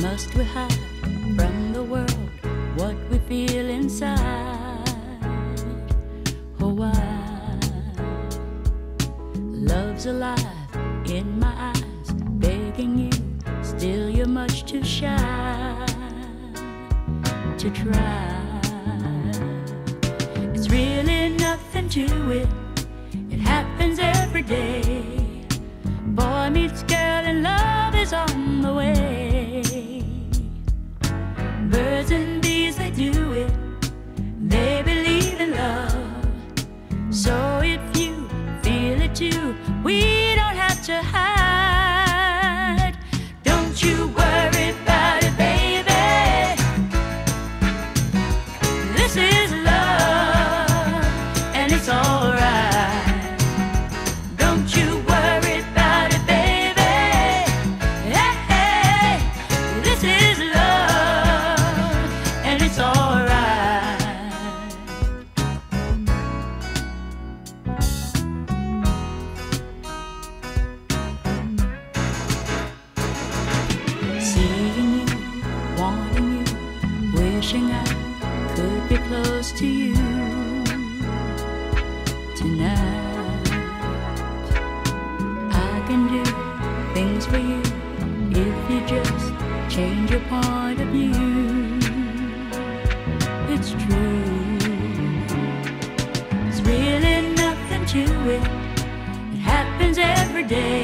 Must we hide from the world what we feel inside? Oh, why? Love's alive in my eyes, begging you. Still, you're much too shy to try. It's really nothing to it. It happens every day. Boy meets girl, and love is on the way. We don't have to hide. Don't you worry wishing I could be close to you tonight. I can do things for you if you just change your point of view. It's true. There's really nothing to it. It happens every day.